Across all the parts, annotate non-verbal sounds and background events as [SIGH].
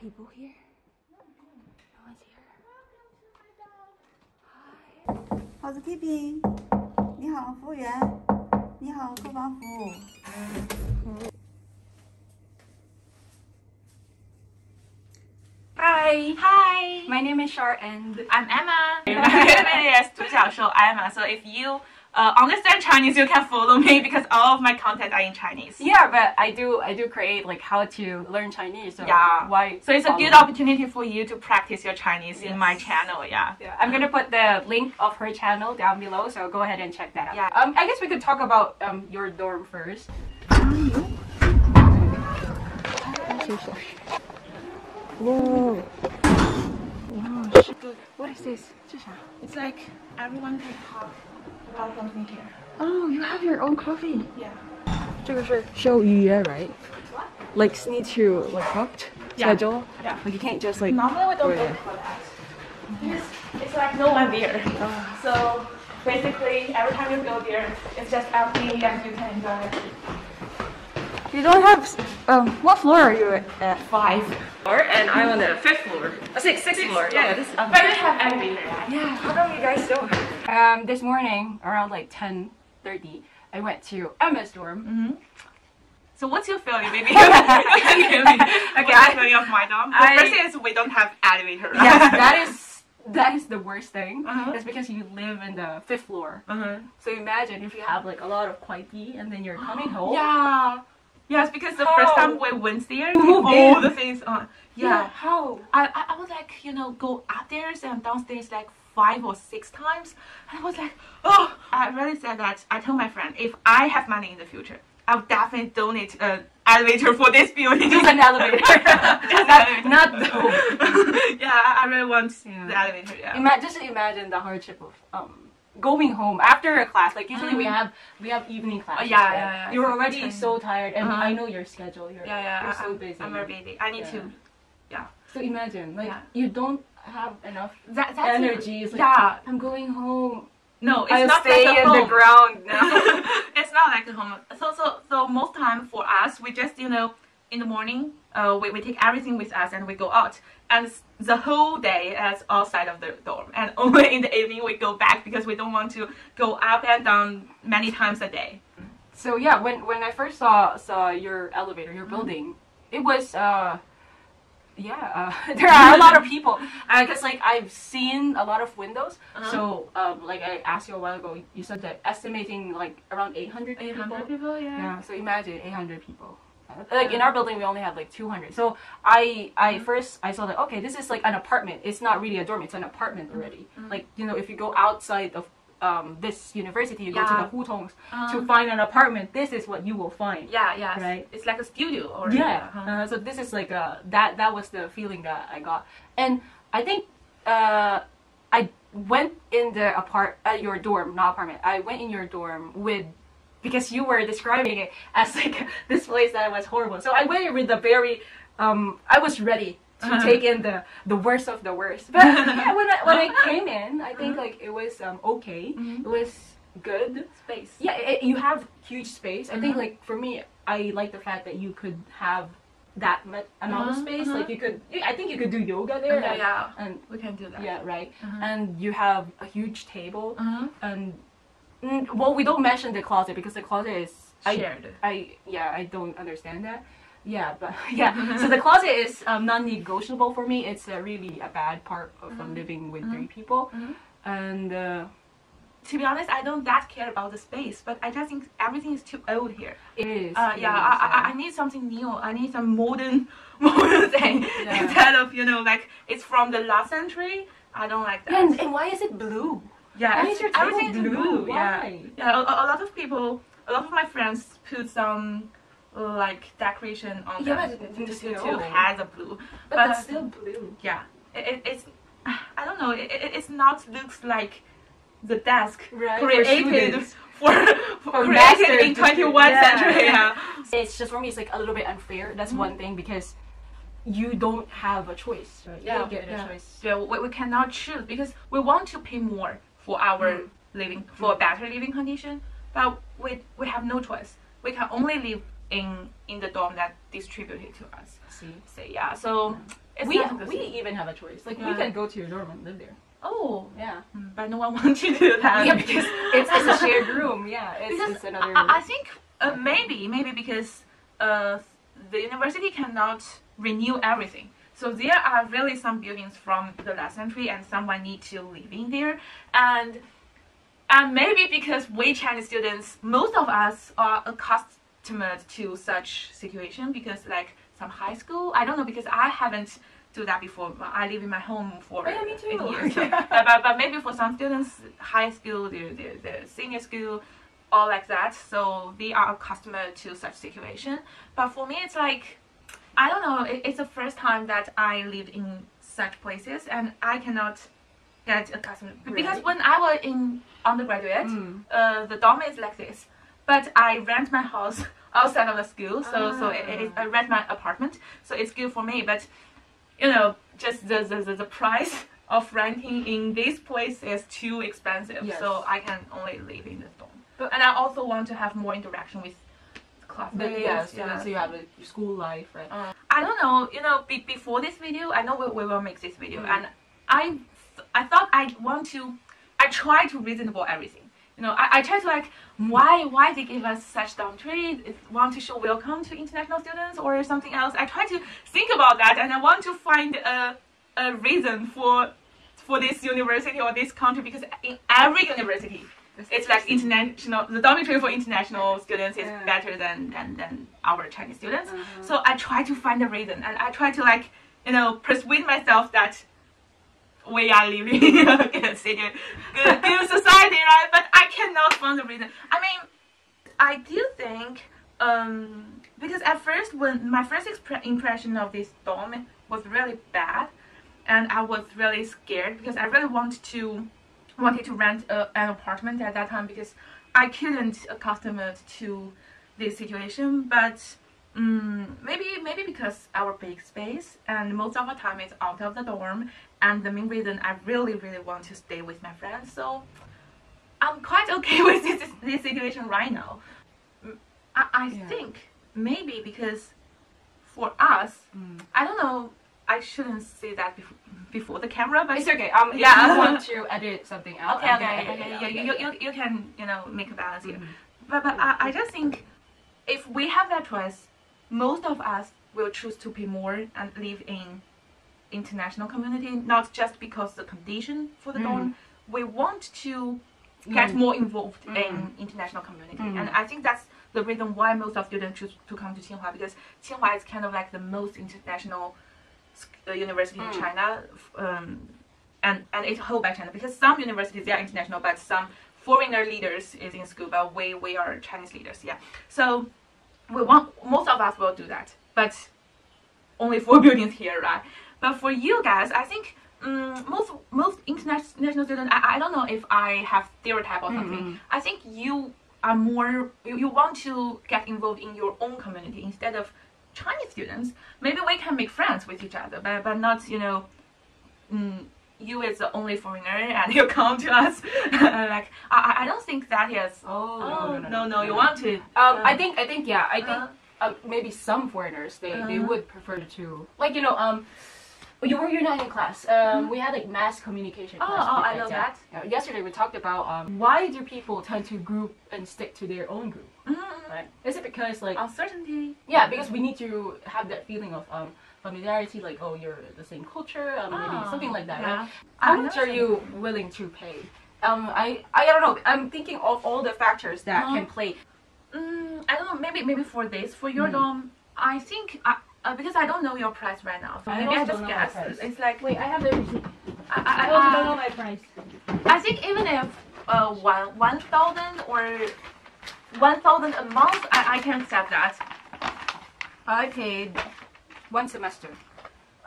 people here? No one's here. Hi. Hi. My name is Char and I'm Emma. [LAUGHS] Yes, name is Emma. So if you uh, understand Chinese, you can follow me because all of my content are in Chinese. yeah, but I do I do create like how to learn Chinese. So Yeah. why? So it's a good follow? opportunity for you to practice your Chinese in my channel. Yeah. Yeah, I'm gonna put the link of her channel down below, so go ahead and check that out. Yeah. Um, I guess we could talk about um your dorm first. Whoa. Wow. shit. What is this? It's like everyone can talk about something here. Oh, you have your own coffee. Yeah. 这个是show预约, right? Like need to like booked Yeah. schedule. Yeah. Like you can't just like. Normally we don't Oh, yeah. look for that. It's, it's like no one there. So basically, every time you go there, it's just empty and you can enjoy it. You don't have. Um, what floor are you at? Five. Floor, and I'm on the fifth floor. Uh, six, sixth floor. Yeah, this. Um, But you have elevator, right? yeah. How come you guys don't? Um, this morning around like ten thirty, I went to Emma's dorm. So what's your feeling, [LAUGHS] baby? okay, what's I- your feeling of my dorm? The I- first thing is we don't have elevator. Right? Yes, that [LAUGHS] is that is the worst thing. Uh-huh. It's because you live in the fifth floor. Uh-huh. So imagine if you have like a lot of kuaidi and then you're coming [GASPS] home. Yeah. Yes, because the How? first time we went there, all the things on. Yeah. Yeah. How? I, I I was like, you know, go upstairs and downstairs like five or six times. And I was like, oh, I really said that. I told my friend, if I have money in the future, I'll definitely donate an elevator for this building. Just an elevator. [LAUGHS] Just not, elevator. not the whole. [LAUGHS] yeah, I I really want Yeah. the elevator. Yeah. Ima- just imagine the hardship of um going home after a class. Like usually we Mhm. have we have evening classes. yeah, right? yeah, yeah. You're already Training. so tired, and Uh-huh. I know your schedule. You're, yeah, yeah. You're so I'm, busy. I'm very busy. I need Yeah. to. Yeah. So imagine, like Yeah. you don't have enough That, that's it. energy. It's like, Yeah. I'm going home. No, it's I'll not stay like a in home. the ground now. [LAUGHS] it's not like a home. So so so most time for us, we just you know in the morning, uh, we, we take everything with us and we go out, and the whole day is outside of the dorm, and [LAUGHS] only in the evening we go back because we don't want to go up and down many times a day. So yeah, when when I first saw saw your elevator, your building, it was uh yeah, uh, [LAUGHS] there are a lot of people. Because like I've seen a lot of windows. Uh-huh. So um, like I asked you a while ago, you said that estimating like around 800 people. people, yeah. Yeah. So imagine 800 people. Like in our building, we only have like 200. So I I Mm-hmm. first I saw that okay, this is like an apartment. It's not really a dorm. It's an apartment already. Mm-hmm. Like you know, if you go outside of um, this university, you go to the hutongs Uh-huh. to find an apartment. This is what you will find. Yeah, yeah. Right. It's like a studio or Yeah. uh-huh. Uh, so this is like uh that that was the feeling that I got, and I think uh I went in the apart at your dorm, not apartment. I went in your dorm with because you were describing it as like [LAUGHS] this place that was horrible. So I went with the very um I was ready to Uh-huh. take in the the worst of the worst. But [LAUGHS] yeah, when I when I came in, I think like it was um okay. Mhm. It was good. space. Yeah, it, you have huge space. I think Mhm. like for me, I like the fact that you could have that mu- amount of Uh-huh, space. uh-huh. Like you could, I think you could do yoga there. Yeah, and, yeah. And We can do that. yeah, right. Uh-huh. And you have a huge table. Uh-huh. And mm, well, we don't mention the closet because the closet is Shared. I yeah, I don't understand that. Yeah, but [LAUGHS] yeah. [LAUGHS] so the closet is um, non-negotiable for me. It's uh, really a bad part of um, living with three people. Mhm. And uh, To be honest, I don't that care about the space, but I just think everything is too old here. it is. Uh, it yeah, is, I, I, I need something new. I need some modern, [LAUGHS] modern thing Yeah. instead of you know like it's from the last century. I don't like that. And, and why is it blue? Yeah, why it's- is your everything is blue? Yeah, yeah. A, a lot of people, a lot of my friends put some like decoration on Yeah, them but to, it's to, still- to have the blue. But, But- that's still blue. Yeah, it, it, it's I don't know. It, it, it's not looks like the desk Right, created for, for, For [LAUGHS] created in to- 21st yeah. century. Yeah. It's just for me, it's like a little bit unfair. That's one mm-hmm. thing because you don't have a choice. Right? You Yeah, don't get yeah. a choice. Yeah, we, we cannot choose because we want to pay more for our Mm. living, for a better living condition, but we, we have no choice. We can only live in in the dorm that distributed to us. See. So yeah, so It's we we even have a choice. Like we can go to your dorm and live there. Oh, Yeah. mm, but no one [LAUGHS] wants to do that. yeah, because [LAUGHS] it's, it's a shared room. Yeah, it's, because it's another. I, I think uh, maybe maybe because uh, the university cannot renew everything. So there are really some buildings from the last century, and someone need to live in there, and and maybe because we Chinese students, most of us are accustomed to such situation because like some high school, I don't know because I haven't do that before. I live in my home for Oh, yeah, me too. years. so- [LAUGHS] Yeah. but, but, but maybe for some students, high school, the, the, the senior school, all like that. So they are accustomed to such situation. But for me, it's like, I don't know. It, it's the first time that I lived in such places, and I cannot get accustomed because when I was in undergraduate, Mm. uh, the dorm is like this. But I rent my house [LAUGHS] outside of the school, so so it, it, I rent my apartment, so it's good for me. But you know, just the the, the, the price [LAUGHS] of renting in this place is too expensive, Yes. so I can only live in the dorm. But- and I also want to have more interaction with But classmates. yeah, so, you have like, school life, right? Uh, I don't know. You know, be, before this video, I know we, we will make this video, Mm. and I, th- I thought I want to, I try to reasonable everything. You know, I, I try to like why why they give us such dormitory? Is- Want to show welcome to international students or something else? I try to think about that, and I want to find a a reason for for this university or this country because in every university it's like international the dormitory for international students is Yeah. better than, than than our chinese students Uh-huh. so i try to find a reason and i try to like you know persuade myself that we are living [LAUGHS] in a good city good, good society right but i cannot find the reason i mean i do think um because at first when my first expre- impression of this dorm was really bad and i was really scared because i really wanted to wanted to rent a, an apartment at that time because I couldn't accustom it to this situation. But um, maybe maybe because our big space and most of the time is out of the dorm, and the main reason I really really want to stay with my friends. So I'm quite [LAUGHS] okay with this this situation right now. Mm, I, I Yeah. think maybe because for us, Mm. I don't know. I shouldn't say that before, the camera, but It's okay. Um, [LAUGHS] Yeah. you want to edit something out, Okay, I okay, okay, okay. You, you, you, can, you know, make a balance here. Mhm. But, but I, I just think if we have that choice, most of us will choose to pay more and live in international community, not just because the condition for the dorm. We want to get Mm. more involved Mm. in international community, Mm. and I think that's the reason why most of students choose to come to Tsinghua because Tsinghua is kind of like the most international university in Mm. China, um, and and it's whole by China because some universities they are international, but some foreigner leaders is in school, but we we are Chinese leaders, yeah. So we want most of us will do that, but only four [LAUGHS] buildings here, right? But for you guys, I think um, most most international students, I, I don't know if I have stereotype or something. Mhm. I think you are more you, you want to get involved in your own community instead of Chinese students. Maybe we can make friends with each other, but but not you know. Mm, you is the only foreigner [LAUGHS] and you come to us [LAUGHS] like I, I- I don't think that is Oh, oh no no, no, no, you want to Um, I think I think yeah, I think Uh, uh, maybe some foreigners they, they Uh-huh. would prefer to like you know um. You were you're not in class. Um, we had like mass communication. Oh, class oh, I weekend, know yeah. that. Yeah, yesterday we talked about um, why do people tend to group and stick to their own group? Right? Is it because like uncertainty yeah, because we need to have that feeling of um familiarity, like oh you're the same culture, um, maybe Oh, something like that, yeah. right? I How much are you willing to pay? Um, I I don't know. I'm thinking of all the factors that Uh-huh. can play. Mm, I don't know. Maybe maybe for this for your Mm. dorm, I think uh, uh, because I don't know your price right now. So I maybe I just don't know my guess. It's like Wait, I have the receipt. I, I, I also don't know my price. I think even if uh one one thousand or one thousand a month, I, I can't accept that. I paid one semester,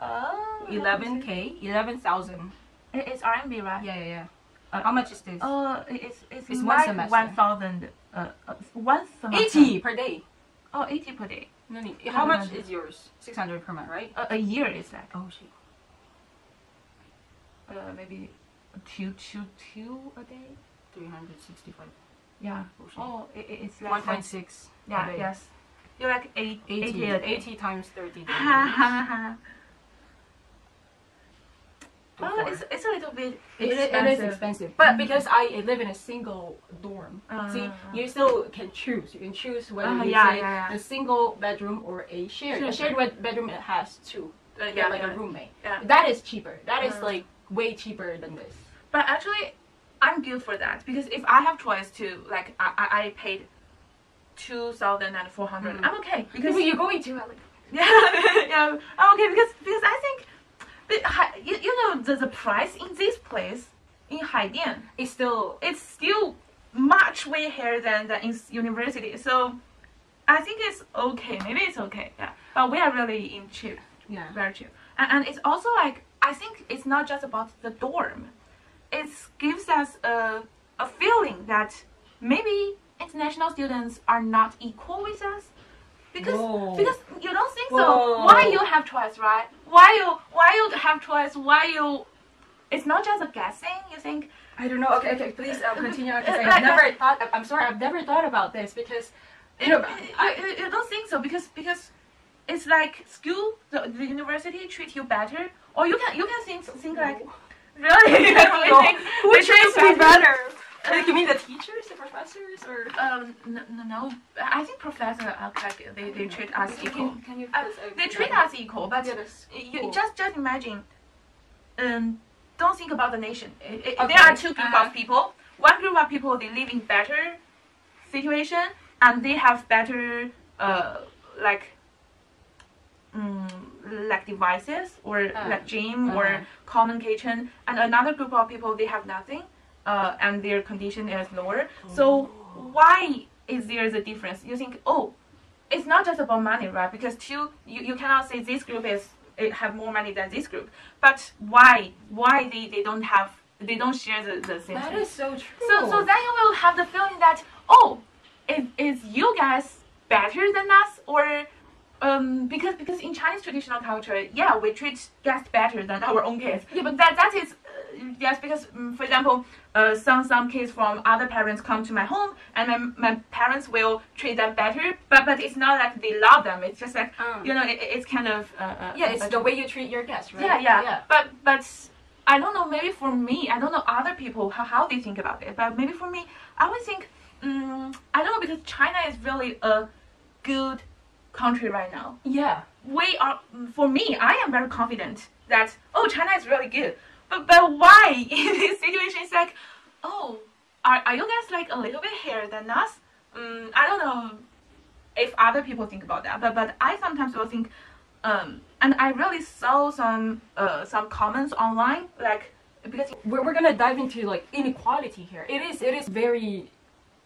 Oh. 11K, eleven thousand. It's RMB, right? Yeah, yeah, yeah. Uh, how much is this? Uh, it's it's, It's one semester. one thousand. Uh, uh, one semester. Eighty per day. Oh, 80 per day. No need. How much is yours? Six hundred per month, right? A, a year is like Oh shit. uh maybe two two two a day. Three hundred sixty-five. Yeah. Oh. It, it- it's like One point six. Yeah. day. Yes. You're like eight, 80, 80 a day. 80 times 30 days. Ha ha ha. Oh, it's, it's a little bit It- it- expensive. it is expensive, but because I live in a single dorm, see, Uh. you still can choose. You can choose whether Uh, you yeah, say yeah, yeah. a single bedroom or a shared. Sure, a shared sure. bedroom it has two, Uh, yeah, like a roommate. Yeah. That is cheaper. That is Uh. like way cheaper than this. But actually, I'm good for that because if I have choice to like I, I, I paid two thousand and four hundred, Mm. I'm okay Because you're going to like, [LAUGHS] yeah yeah I'm okay because because I think the, you, you know the, the price in this place in Haidian is still it's still much way higher than the in university so I think it's okay maybe it's okay yeah but we are really in cheap yeah. very cheap. And, and it's also like I think it's not just about the dorm. It gives us a a feeling that maybe international students are not equal with us. Because Whoa. because you don't think Whoa. so. Why you have choice, right? Why you why you have choice? Why you it's not just a guessing, you think I don't know. Okay, okay, please uh, continue. [LAUGHS] Because I've like- never thought. I'm sorry, I've never thought about this because you know, I, you, you don't think so because because it's like school the, the university treat you better or you can you can think think like really [LAUGHS] you really [LAUGHS] No. think Who they treats treat me better? Like, you mean the teachers, the professors, or? Um, no, no, no. I think professor are like they, they treat us equal. Can, can you? Uh, they treat us equal, but Yeah, you cool. just just imagine. Um, don't think about the nation. It- it- Okay. There are two groups Uh-huh. of people. One group of people they live in better situation and they have better uh like um, like devices or Uh, like gym uh-huh. or communication, and another group of people they have nothing uh, and their condition is lower. So why is there the difference? You think oh it's not just about money right? Because two you, you cannot say this group is it have more money than this group. But why why they, they don't have they don't share the, the same That thing? is so true. so, so then you will have the feeling that oh, is, is you guys better than us or um because because in Chinese traditional culture, yeah, we treat guests better than our own kids. Yeah, but- that that is uh, yes because um, for example, uh, some some kids from other parents come to my home and my, my parents will treat them better, but but it's not like they love them. It's just like Um, you know it, it's kind of uh, uh, yeah, it's uh, the way you treat your guests, right? yeah, yeah, yeah. But but I don't know. Maybe for me, I don't know other people how, how they think about it. But maybe for me, I would think um, I don't know because China is really a good country right now. Yeah. We are for me. I am very confident that oh China is really good. But but why [LAUGHS] in this situation it's like oh are, are you guys like a little bit higher than us? Um, I don't know if other people think about that, but but I sometimes will think, um, and I really saw some uh some comments online like because we're, we're gonna dive into like inequality here. It is it is very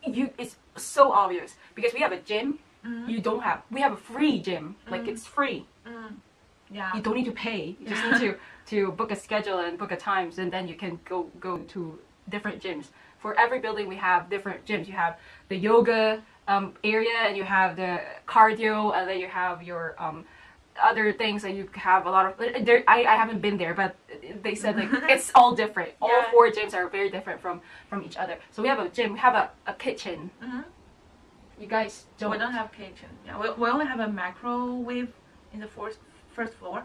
you it's so obvious because we have a gym. You don't have. We have a free gym. Like it's free. yeah You don't need to pay. You just need [LAUGHS] to to book a schedule and book a times, and then you can go go to different gyms. For every building, we have different gyms. You have the yoga um, area, and you have the cardio, and then you have your um, other things, and you have a lot of. There, I, I haven't been there, but they said like [LAUGHS] it's all different. All Yeah. four gyms are very different from from each other. So we have a gym. We have a, a kitchen. Mhm. You guys don't. we don't have kitchen. Yeah, we, we only have a microwave in the first first floor.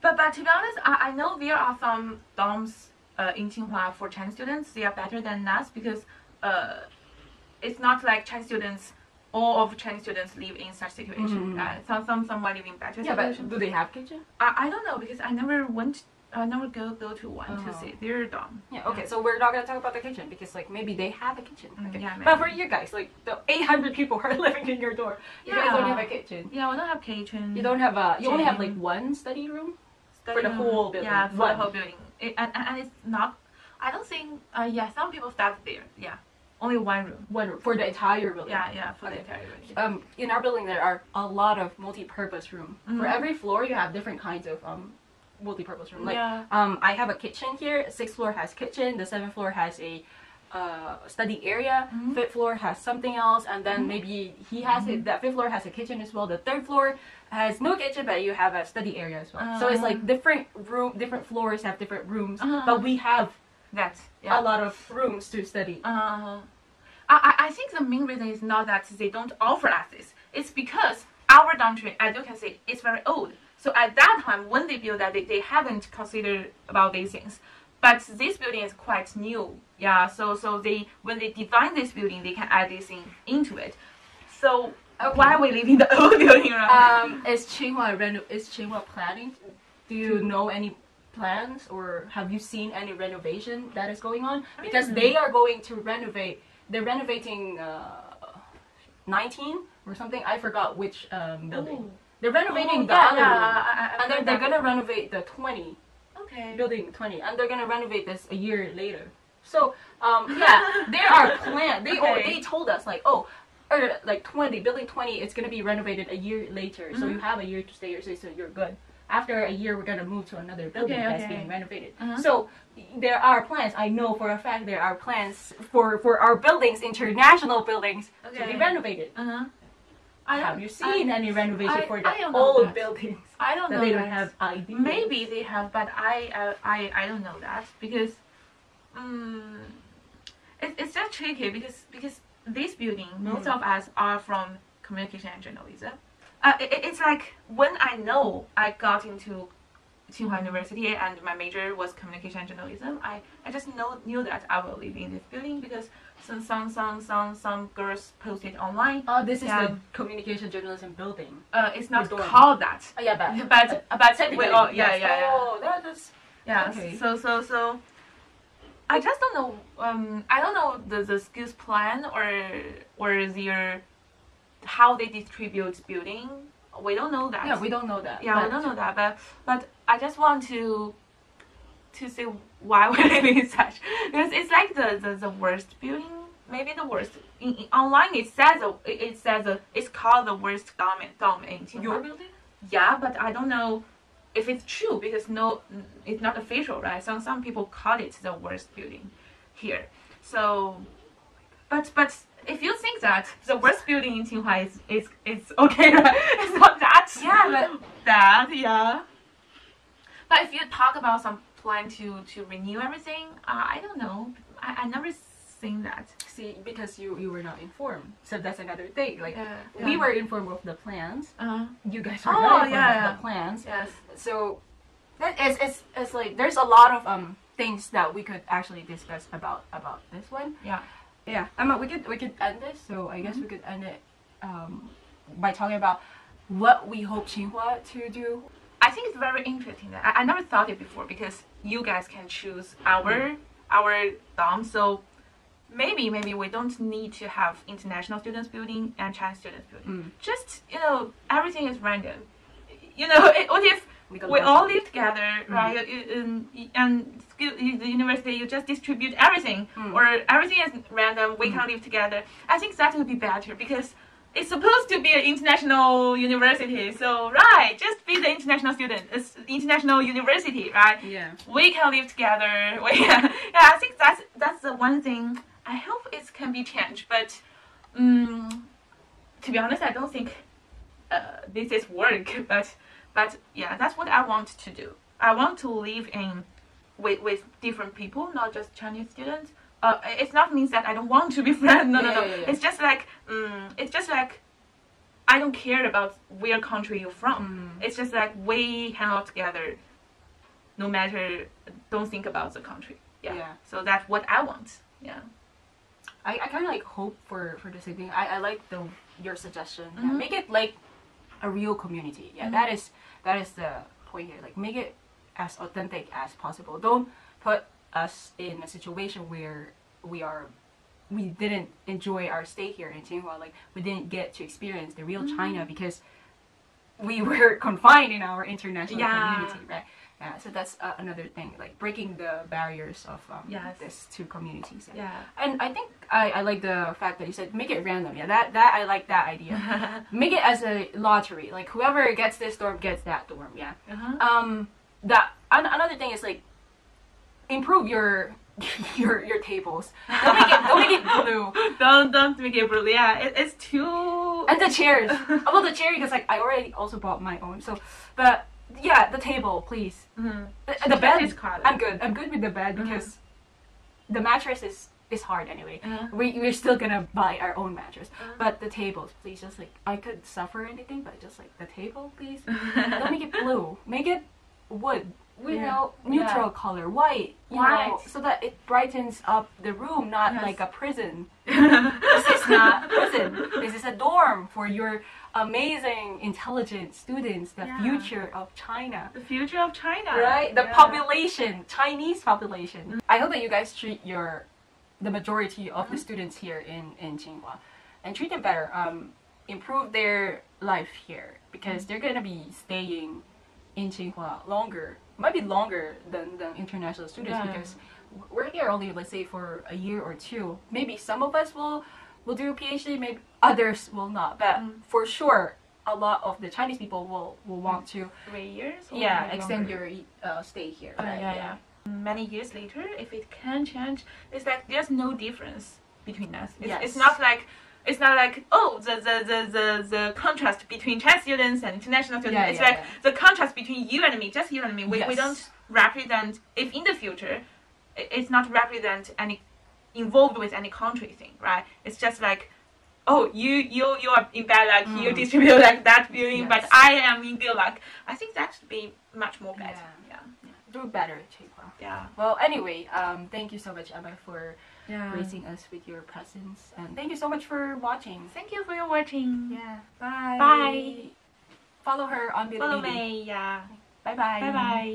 But but to be honest, I, I know there are some dorms uh, in Tsinghua for Chinese students. They are better than us because uh, it's not like Chinese students. All of Chinese students live in such situation. Mhm. Right? Some some some are living better Yeah, situation. but do they have kitchen? I, I don't know because I never went. I never go go to one Oh. to see They're dorm. Yeah, okay, so we're not gonna talk about the kitchen because like maybe they have a kitchen. Mm, Okay. yeah, but for you guys, like the 800 people who are [LAUGHS] living in your door, you guys don't have a kitchen. Yeah, we don't have kitchen. You don't have a. You only have like one study room. Study the room. whole building. Yeah, for One. the whole building. It, and, and it's not. I don't think. Uh, yeah, some people start there. Yeah, only one room. One room for the entire building. Yeah, yeah, for Okay. the entire building. Um, in our building, there are a lot of multi-purpose room. For Mhm. every floor, you have different kinds of um, multi-purpose room. Like, Yeah. um, I have a kitchen here. Sixth floor has kitchen. The seventh floor has a uh, study area. Mhm. Fifth floor has something else, and then Mhm. maybe he has it. That fifth floor has a kitchen as well. The third floor has no kitchen, but you have a study area as well. so it's like Uh. different room, different floors have different rooms, Uh. but we have That. Yeah. a lot of rooms to study. Uh, I, I I think the main reason is not that they don't offer us this. It's because our dormitory, as you can see, is very old. So at that time, when they built that, they, they haven't considered about these things. But this building is quite new, yeah. So so they when they design this building, they can add this thing into it. So Okay. why are we leaving the [LAUGHS] old building right? Um, is Tsinghua reno- is Tsinghua planning? Do you know any plans or have you seen any renovation that is going on? Because they are going to renovate. They're renovating uh, 19 or something. I forgot which um, building. Oh. They're renovating Oh, the yeah, other yeah. I- I- and then heard they're gonna renovate the 20 okay. building 20 and they're gonna renovate this a year later so um yeah [LAUGHS] there are plans they Okay. they told us like oh or like 20 building 20 it's gonna be renovated a year later so Mhm. you have a year to stay here so, so you're good after a year we're gonna move to another building Okay, that's okay. being renovated Uh-huh. so there are plans i know for a fact there are plans for for our buildings international buildings to be renovated Uh huh. I have you seen any renovation I- for I the old buildings I don't that know. they don't have idea Maybe they have, but I uh, I I don't know that because um it, it's just tricky because because this building most Mm. of us are from communication and journalism. Uh, it- it's like when I know I got into Tsinghua University and my major was communication and journalism. I, I just know knew that I will live in this building because some some some some some girls posted online. Oh, this is Yeah. the communication journalism building. Uh, it's not called that. Oh, yeah, but But but technically, we all yeah yes. yeah yeah. Oh, that is. Yeah. Okay. So so so I just don't know um I don't know the, the skills plan or or their how they distribute building. We don't know that. Yeah, we don't know that. Yeah, we don't know that. But but I just want to to say why we're living in such because it's like the, the, the worst building. Maybe the worst. In, in, online it says a, it it says a, it's called the worst dorm dorm in. Your building? Yeah, but I don't know if it's true because no, it's not official, right? Some some people call it the worst building here. So, but but if you think that the worst building in Tsinghua is is is okay, [LAUGHS] right? It's not that. Yeah, but that yeah. But if you talk about some plan to to renew everything, uh, I don't know. I I never seen that. see, because you you were not informed, so that's another thing. Like Yeah, we were informed of the plans. Uh, You guys were Oh, not informed yeah, of yeah. the plans. yes. So that it's, it's it's like there's a lot of um things that we could actually discuss about about this one. Yeah. Yeah, I mean, we could we could end this. So I guess we could end it um, by talking about what we hope Tsinghua to do. I think it's very interesting. I, I never thought it before because you guys can choose our our dorm. So maybe maybe we don't need to have international students building and Chinese students building. Mm. Just you know everything is random. You know it, what if We, we all live together, right? You- you- um, and school, the university, you just distribute everything, Mm. or everything is random. We can live together. I think that would be better because it's supposed to be an international university. So right, just be the international student. It's international university, right? Yeah. We can live together. [LAUGHS] We, yeah, I think that's that's the one thing. I hope it can be changed, but um, to be honest, I don't think uh, this is work. [LAUGHS] But but yeah, that's what I want to do. I want to live in with with different people, not just Chinese students. Uh, it's not means that I don't want to be [LAUGHS] friends. No, no, Yeah, no. yeah, yeah. It's just like um, it's just like I don't care about where country you're from. Mm. It's just like we hang out together, no matter. Don't think about the country. Yeah. Yeah. So that's what I want. Yeah. I, I kind of like hope for for the same thing. I, I like the your suggestion. Yeah, Mhm. make it like a real community. Yeah, Mhm. that is that is the point here. Like make it as authentic as possible. Don't put us in a situation where we are we didn't enjoy our stay here in Tsinghua. Like we didn't get to experience the real China because we [LAUGHS] were confined in our international Yeah. community, right? Yeah, so that's uh, another thing, like breaking the barriers of um, Yes. this two communities. Yeah. Yeah. And I think I, I like the fact that you said make it random. Yeah, that that I like that idea. [LAUGHS] make it as a lottery. Like whoever gets this dorm gets that dorm. Yeah. uh-huh. Um. That an- another thing is like improve your [LAUGHS] your your tables. Don't make it don't make it blue. [LAUGHS] don't don't make it blue. Yeah, it, it's too. And the chairs. [LAUGHS] About the chair because like I already also bought my own. So, but yeah, the table, please. Mhm. The, the bed is color. I'm good. I'm good with the bed because the mattress is it's hard anyway. Uh-huh. We we're still gonna buy our own mattress. Uh-huh. But the tables, please, just like I could suffer anything, but just like the table, please. Don't make it blue. Make it wood. You Yeah. know, neutral color, white. You know, so that it brightens up the room, not Yes. like a prison. [LAUGHS] This is not prison. This is a dorm for your amazing, intelligent students, the Yeah. future of China. the future of China. Right? The Yeah. population, Chinese population. Mm. I hope that you guys treat your the majority of the mm. students here in, in Tsinghua and treat them better. Um, improve their life here because mm. they're gonna be staying in Tsinghua longer. Might be longer than the international students Yeah. because we're here only let's say for a year or two. Maybe some of us will will do a PhD, maybe others will not. But Mm. for sure, a lot of the Chinese people will, will want to Three years. or yeah extend longer? your uh, stay here. Right? yeah, yeah. Many years later, if it can change, it's like there's no difference between us. It's, Yes. it's not like it's not like oh the the, the, the, the contrast between Chinese students and international students. Yeah, it's yeah, like the contrast between you and me, just you and me. We, we don't represent if in the future it's not represent any involved with any country thing, right? It's just like oh you you you are in bad luck, you Mm. distribute [LAUGHS] like that feeling, but I am in good luck. I think that should be much more better. Yeah. Yeah. do better, Tsinghua. Yeah. Well, anyway, um, thank you so much, Emma, for Yeah. gracing us with your presence, and thank you so much for watching. Thank you for your watching. Yeah. Bye. Bye. Follow her on Bilibili. Follow me. Yeah. Bye bye. Bye bye.